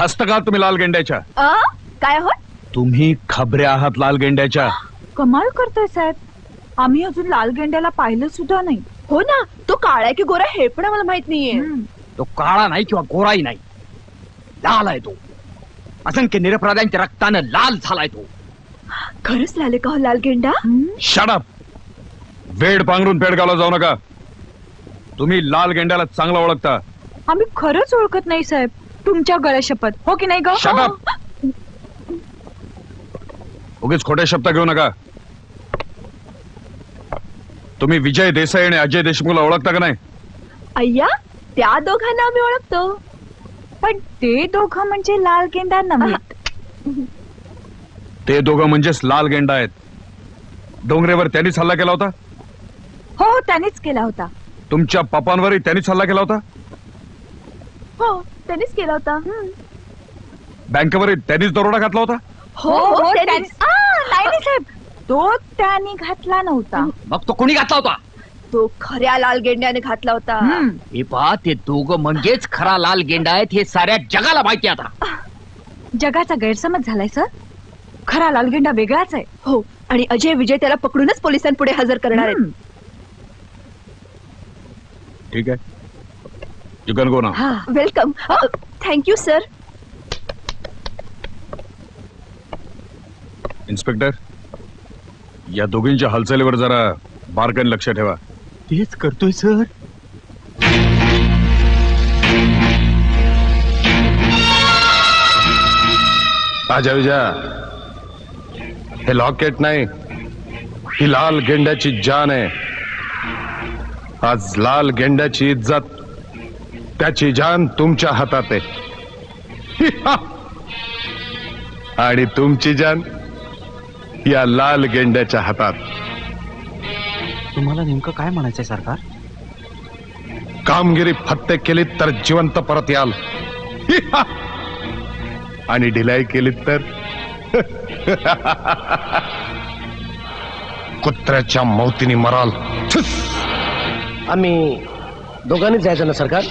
हस्त का तुम्ही लाल गेंड्याच्या? अ? काय हो तुम्ही खबऱ्या आहात लाल गेंड्याच्या. कमाल करतोय साहेब. आम्ही अजून लाल गेंड्याला पाहिलं सुद्धा नाही. हो ना? तो काळा की गोरा हे पण आम्हाला माहीत नाहीये. तो काळा नाही किंवा गोराही नाही. लाल आहे तो. असंख्य निरपराध्यांच्या रक्तानं लाल झालाय तो. खरंच लाले का हो लाल गेंडा. शडप वेड पांघरून पेडगावला जाऊ नका. तुम्ही लाल गेंड्याला चांगला ओळखता. आम्ही खरंच ओळखत नाही साहेब. तुमच्या गळ्या शपथ. हो की नाही Shut up. उगीच खोटे शब्द घेऊ नका. तुम्ही विजय देसाई आणि अजय देशमुखला ओळखता का नाही? अय्या त्या दोघांना आम्ही ओळखतो. पण ते दोघं म्हणजे लाल गेंडा नव्हे ते दोघं म्हणजेच लाल गेंडा आहेत. डोंगरेवर त्यांनीच हल्ला केला होता? हो हो त्यांनीच केला होता. तुमच्या पप्पांवरही त्यांनीच हल्ला केला होता? हो. त्यांनीच केला होता. बँकेवरही त्यांनीच दरोडा घातला होता? हो हो त्यांनीच. त्यांनीच- आ, नाही नाही, साहेब. तो त्यांनी घातला नव्हता. मग तो कोणी घातला होता? तो खऱ्या लाल गेंड्याने घातला होता. हम्म. हे पहा ते दोघं म्हणजेच खरा लाल गेंडा आहेत हे साऱ्या जगाला माहिती आता. जगाचा गैरसमज झालाय सर. खरा लाल गेंडा वेगळाच आहे. हो आणि अजय विजय त्याला पकडूनच पोलिसांपुढे हजर करणार आहेत. हम्म. ठीक आहे. यू कॅन गो ना हा वेलकम थँक्यू सर इन्स्पेक्टर या दोघींच्या हालचालीवर जरा बारकाईने लक्ष ठेवा. तेच करतोय सर राजा विजया हे लॉकेट नाही. ही लाल गेंड्याची जान आहे. आज लाल गेंड्याची इज्जत त्याची जान तुमच्या हातात आहे. आणि तुमची जान या लाल गेंड्याच्या हातात. तुम्हाला नेमकं काय म्हणायचंय सरकार? कामगिरी फत्ते केली तर जिवंत परत याल. आणि ढिलाई केली तर कुत्र्याच्या मौतीने मराल. आम्ही दोघांनीच जायचं ना सरकार?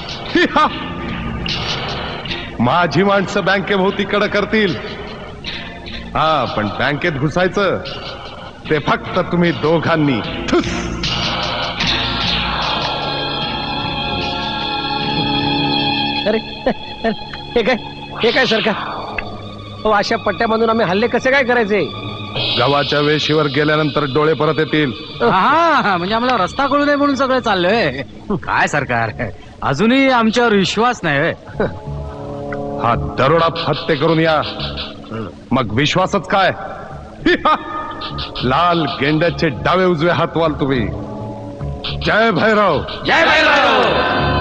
माझी माणसं बँकेभोवती कड करतील. हा पण बँकेत घुसायचं ते फक्त तुम्ही दोघांनी. अरे हे काय? हे काय सरकार? हो अशा पट्ट्यामधून आम्ही हल्ले कसे काय करायचे? गव्हाच्या वेशीवर गेल्यानंतर डोळे परत येतील. हा म्हणजे आम्हाला रस्ता कळू नये म्हणून सगळं चाललंय. काय सरकार? अजूनही आमच्यावर विश्वास नाही होय. हा दरोडा फत्ते करून या. मग विश्वासच काय? लाल गेंड्याचे डावे उजवे हात वाल तुम्ही. जय भैरव! जय भैरव!